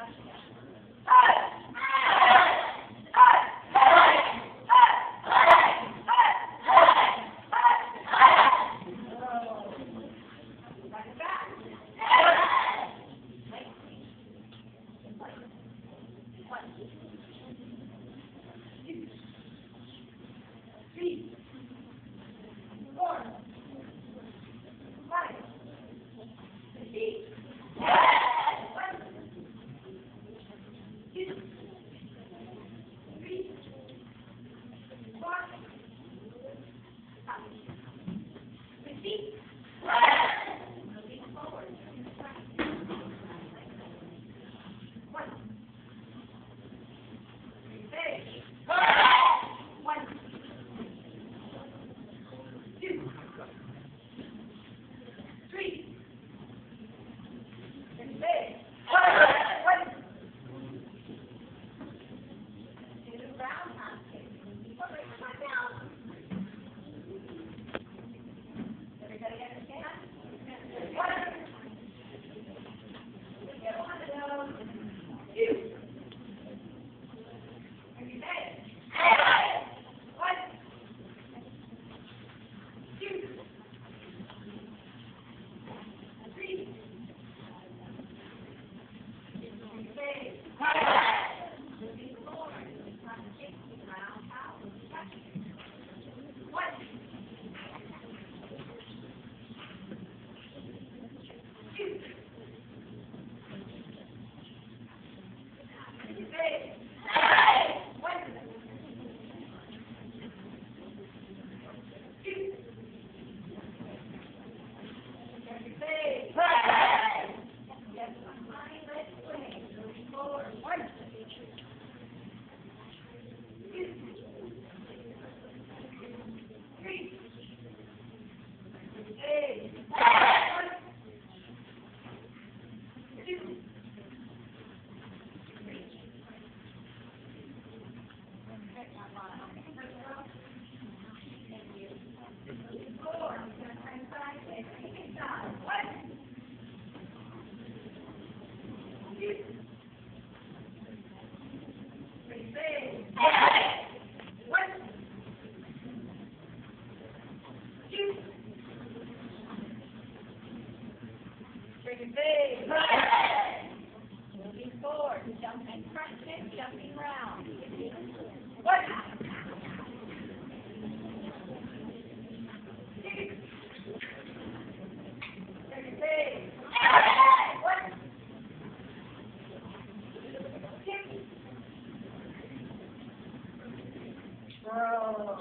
gracias. Bring big. Moving forward, jumping, crunching, jumping round. One. Bring big. One. Two. Throw.